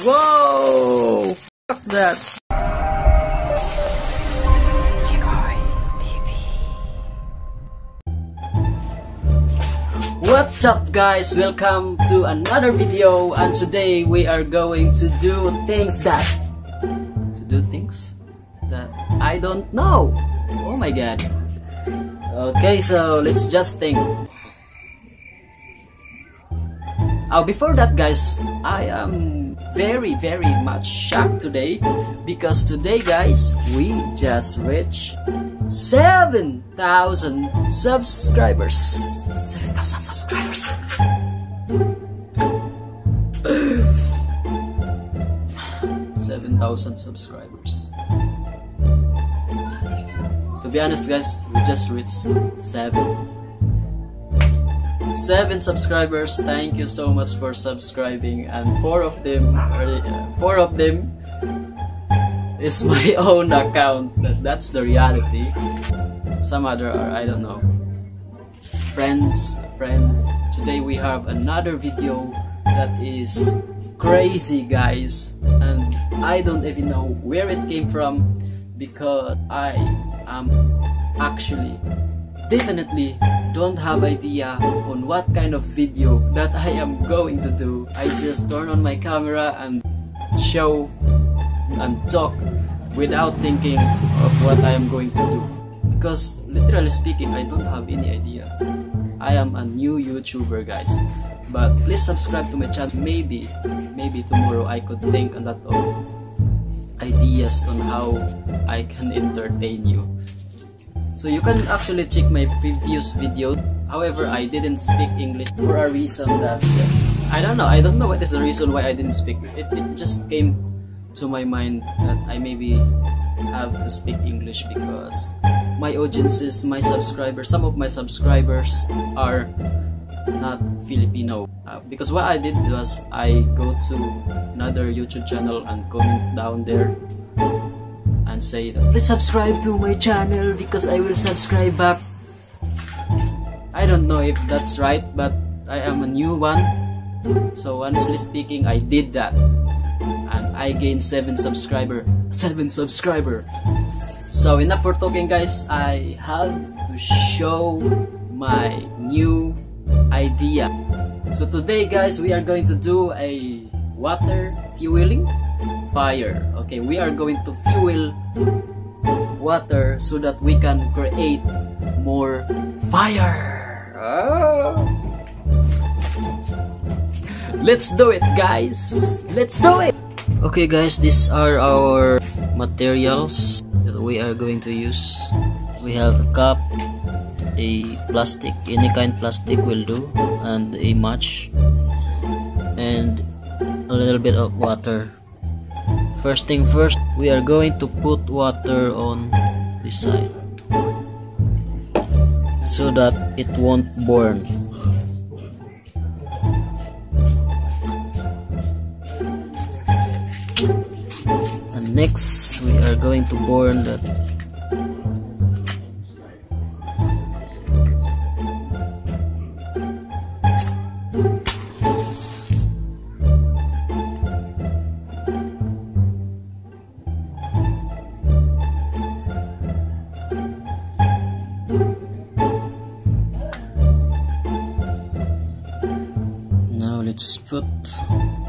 Whoa! Fuck that. What's up guys? Welcome to another video and today we are going to do things that to do things that I don't know. Oh my god. Okay, so let's just think. Oh, before that guys, I am very very much shocked today because today guys, we just reached 7,000 subscribers. 7,000 subscribers. Seven thousand subscribers. To be honest, guys, we just reached seven. Seven subscribers. Thank you so much for subscribing, and four of them, uh, four of them, is my own account. That, that's the reality. Some other are I don't know. Friends, friends. Today we have another video that is crazy, guys, and I don't even know where it came from because I am actually definitely don't have idea on what kind of video that I am going to do. I just turn on my camera and show and talk without thinking of what I am going to do. Because literally speaking, I don't have any idea. I am a new YouTuber, guys. But please subscribe to my channel. Maybe, maybe tomorrow I could think a lot of ideas on how I can entertain you. So you can actually check my previous video. However, I didn't speak English for a reason that I don't know. I don't know what is the reason why I didn't speak. It, it just came to my mind that I maybe have to speak English because my audiences, my subscribers, some of my subscribers are not Filipino. Uh, because what I did was I go to another YouTube channel and comment down there and say, please subscribe to my channel because I will subscribe back. I don't know if that's right, but I am a new one. So honestly speaking, I did that. And I gained 7 subscriber. 7 subscriber. So enough for talking guys. I have to show my new idea. So today guys, we are going to do a water fueling fire. Okay, we are going to fuel water so that we can create more fire. Oh. Let's do it guys. Let's do it. Okay guys, these are our materials that we are going to use. We have a cup, a plastic, any kind plastic will do, and a match, and a little bit of water. First thing first, we are going to put water on this side so that it won't burn. And next, we are going to burn that let's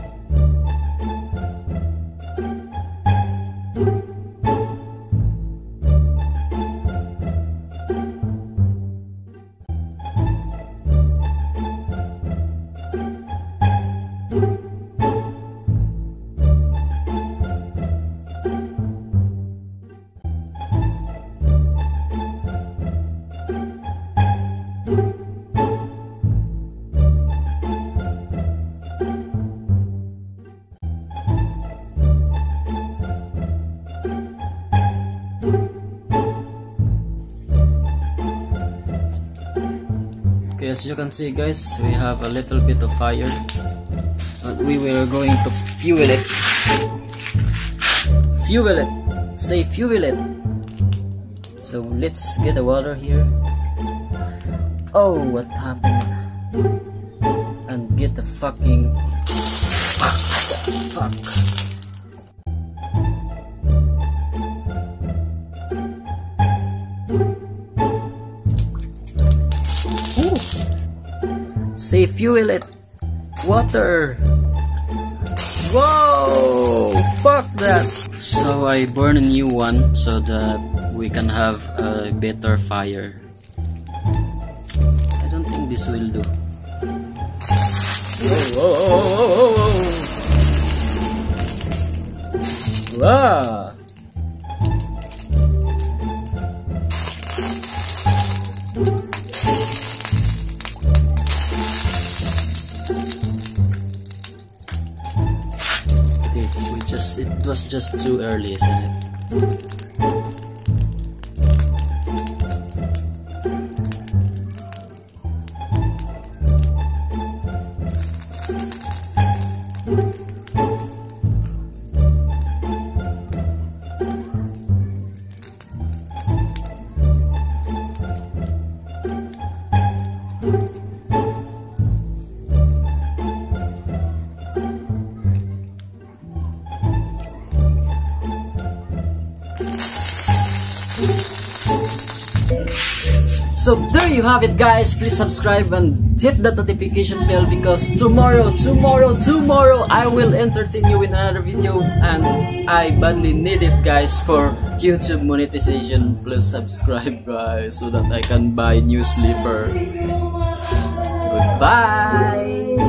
as you can see guys, we have a little bit of fire. But we were going to fuel it. Fuel it! Say fuel it! So let's get the water here. Oh, what happened? And get the fucking... Fuck. Ooh. Say fuel it. Water. Whoa! Fuck that! So I burn a new one so that we can have a better fire. I don't think this will do. Whoa, whoa, whoa, whoa, whoa. Wow! Was just too early, isn't it? So there you have it guys, please subscribe and hit that notification bell because tomorrow, tomorrow, tomorrow I will entertain you in another video and I badly need it guys for YouTube monetization. Please subscribe guys so that I can buy new sleeper. Goodbye!